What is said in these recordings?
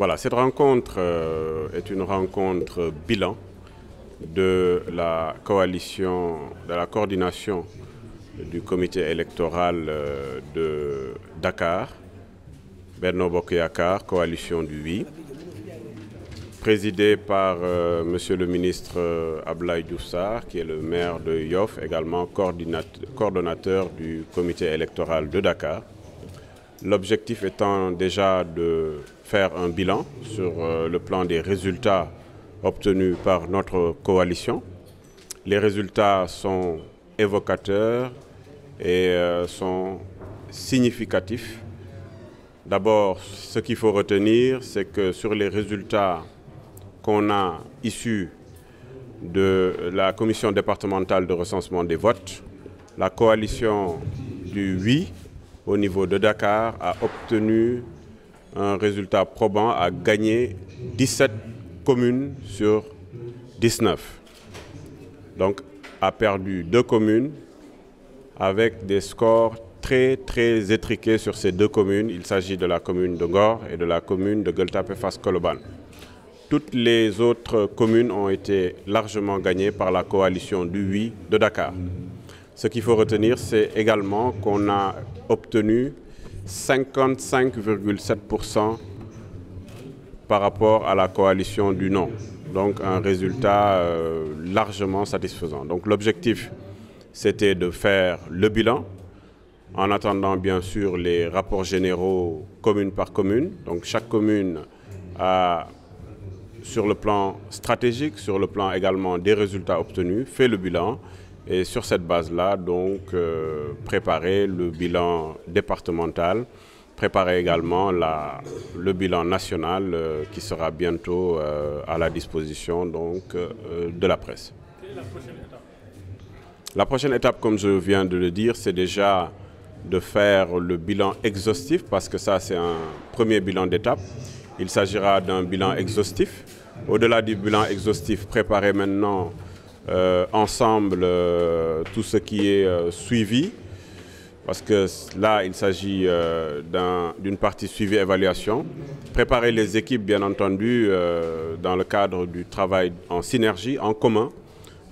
Voilà, cette rencontre euh, est une rencontre bilan de la coalition, de la coordination du comité électoral euh, de Dakar, Berno Bokeyakar, coalition du oui, présidé par euh, Monsieur le ministre Ablaï Doussar, qui est le maire de Yoff, également coordonnateur du comité électoral de Dakar. L'objectif étant déjà de faire un bilan sur euh, le plan des résultats obtenus par notre coalition. Les résultats sont évocateurs et euh, sont significatifs. D'abord, ce qu'il faut retenir, c'est que sur les résultats qu'on a issus de la commission départementale de recensement des votes, la coalition du oui au niveau de Dakar a obtenu un résultat probant, a gagné 17 communes sur 19. Donc a perdu deux communes avec des scores très très étriqués sur ces deux communes. Il s'agit de la commune de Gore et de la commune de Gultapé-Fas-Koloban. Toutes les autres communes ont été largement gagnées par la coalition du oui de Dakar. Ce qu'il faut retenir, c'est également qu'on a obtenu 55,7% par rapport à la coalition du non. Donc un résultat euh, largement satisfaisant. Donc l'objectif, c'était de faire le bilan, en attendant bien sûr les rapports généraux commune par commune. Donc chaque commune a, sur le plan stratégique, sur le plan également des résultats obtenus, fait le bilan et sur cette base-là, donc, euh, préparer le bilan départemental, préparer également la, le bilan national euh, qui sera bientôt euh, à la disposition donc, de la presse. Quelle est la prochaine étape? La prochaine étape, comme je viens de le dire, c'est déjà de faire le bilan exhaustif, parce que ça, c'est un premier bilan d'étape. Il s'agira d'un bilan exhaustif. Au-delà du bilan exhaustif, préparer maintenant ensemble euh, tout ce qui est euh, suivi, parce que là, il s'agit euh, d'une partie suivi-évaluation. Préparer les équipes, bien entendu, euh, dans le cadre du travail en synergie, en commun,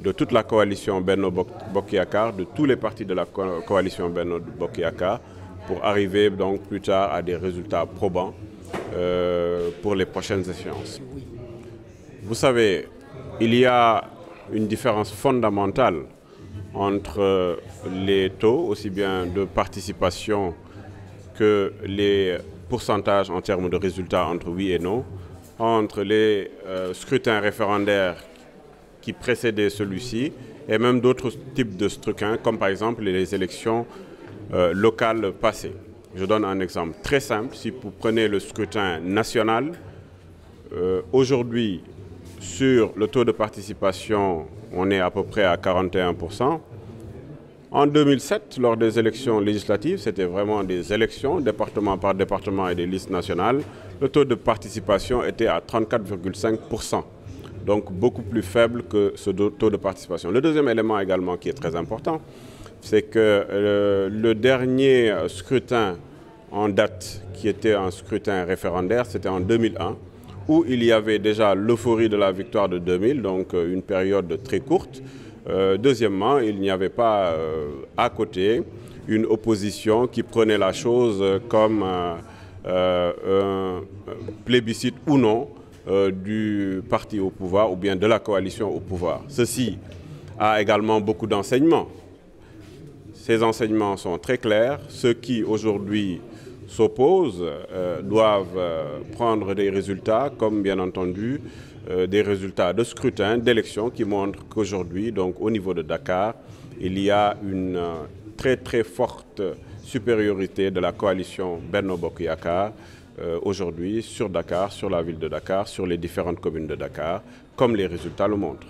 de toute la coalition Benno Bokiakar, de tous les partis de la co coalition Benno Bokiakar, pour arriver donc plus tard à des résultats probants euh, pour les prochaines échéances. Vous savez, il y a une différence fondamentale entre les taux, aussi bien de participation que les pourcentages en termes de résultats entre oui et non, entre les euh, scrutins référendaires qui précédaient celui-ci et même d'autres types de scrutins, comme par exemple les élections euh, locales passées. Je donne un exemple très simple. Si vous prenez le scrutin national, euh, aujourd'hui, sur le taux de participation, on est à peu près à 41%. En 2007, lors des élections législatives, c'était vraiment des élections, département par département et des listes nationales. Le taux de participation était à 34,5%, donc beaucoup plus faible que ce taux de participation. Le deuxième élément également qui est très important, c'est que euh, le dernier scrutin en date, qui était un scrutin référendaire, c'était en 2001 où il y avait déjà l'euphorie de la victoire de 2000, donc euh, une période très courte. Euh, deuxièmement, il n'y avait pas euh, à côté une opposition qui prenait la chose comme un plébiscite ou non du parti au pouvoir ou bien de la coalition au pouvoir. Ceci a également beaucoup d'enseignements. Ces enseignements sont très clairs. Ceux qui aujourd'hui s'opposent euh, doivent euh, prendre des résultats comme bien entendu euh, des résultats de scrutin, d'élection qui montrent qu'aujourd'hui, donc au niveau de Dakar, il y a une très très forte supériorité de la coalition Benno Bokuyakar aujourd'hui sur Dakar, sur la ville de Dakar, sur les différentes communes de Dakar, comme les résultats le montrent.